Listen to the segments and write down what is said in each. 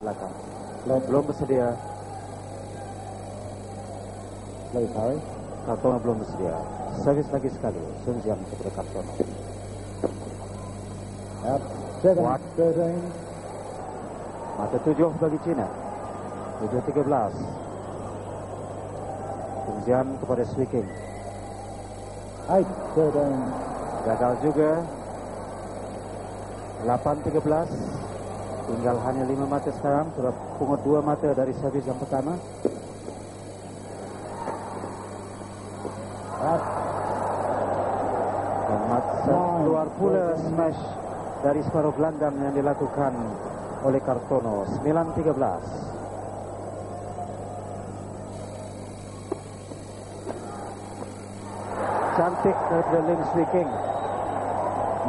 belakang. Belum bersedia. Play sorry. Kartono belum bersedia. Servis lagi sekali. Sun Jian kepada Kartono. Out. Seven. What? Mata tujuh bagi Cina. Tujuh tiga belas. Sun Jian kepada Sui King. Eight. Thirteen. Gagal juga. Delapan tiga belas. Tinggal hanya lima mata sekarang. Sudah pungut dua mata dari servis yang pertama. Dan mata keluar pula smash dari separuh gelandang yang dilakukan oleh Kartono. 9-13. Cantik daripada Lim Swee King.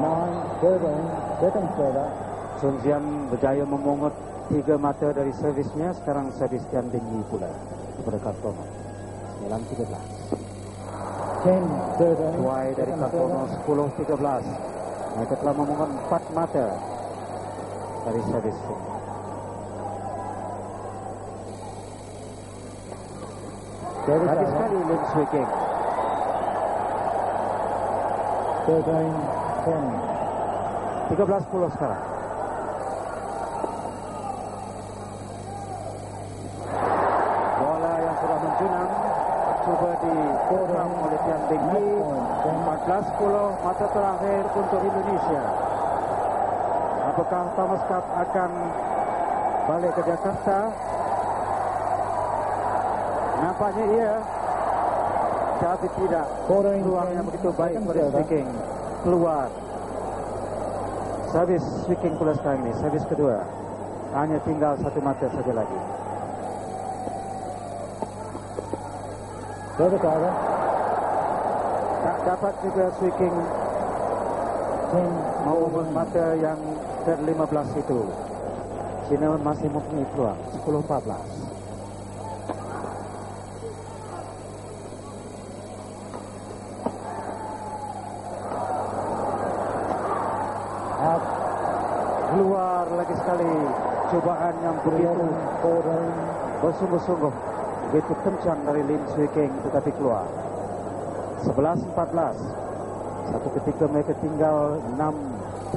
Nine. Thirteen. Second server. Sun Jian berjaya memungut tiga mata dari servisnya. Sekarang servis Tian tinggi pula kepada Kartono. 9-13. Ten. Thirteen. Tuai dari Kartono server. 10-13. Mereka telah memungut empat mata dari servis. Habis over. sekali Lim Swee King. Thirteen. Ten. 13-10 sekarang. Bola yang sudah menjunam cuba dikorang oleh Tian Tinggi. 14-10 mata terakhir untuk Indonesia. Apakah Thomas Cup akan balik ke Jakarta? Nampaknya iya. Tapi tidak. Fourteen. Peluang yang ten. begitu baik pada. Speaking. Keluar. Servis Speaking pula sekarang ini. Servis kedua. Hanya tinggal satu mata saja lagi. Over. Tak dapat juga Speaking Ten. mau mata yang ke-15 itu. China masih mempunyai peluang. 10-14. Out. Keluar lagi sekali cubaan yang begitu bersungguh-sungguh. Begitu kencang dari Lim Swee King tetapi keluar. 11-14. Satu ketika mereka tinggal 6-13.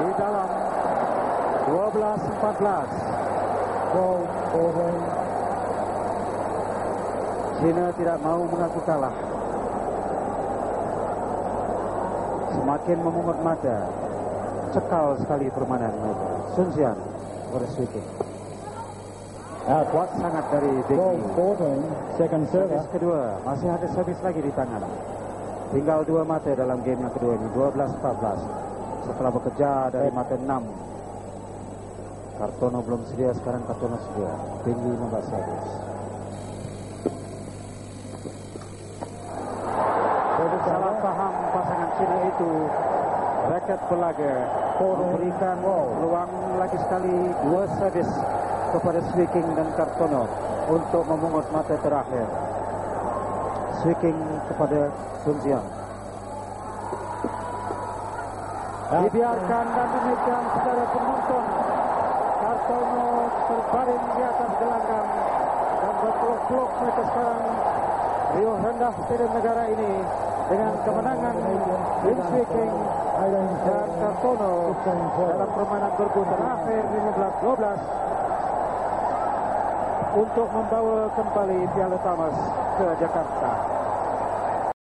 Di dalam 12-14. Twelve. Fourteen. China tidak mau mengaku kalah. Semakin memungut mata. Cekal sekali permainan mereka. Sun kepada Sui King. Out. Kuat sangat dari. Fourteen. Second. Servis kedua. Masih ada servis lagi di tangan. Tinggal dua mata dalam game yang kedua ini. 12-14. Setelah bekerja dari mata 6. Kartono belum sedia. Sekarang Kartono sedia. Tinggi membuat servis. Service Salah over. faham pasangan Itu raket pelaga memberikan peluang lagi sekali dua servis kepada Swiking dan Kartono untuk memungut mata terakhir. Swiking kepada Sun. Dibiarkan dan demikian saudara penonton. Kartono terbaring di atas gelanggang dan berpeluk-peluk mereka sekarang Rio rendah stadium negara ini dengan kemenangan Lim King dan Kartono dalam permainan bergu terakhir 15-12 untuk membawa kembali Piala Thomas ke Jakarta.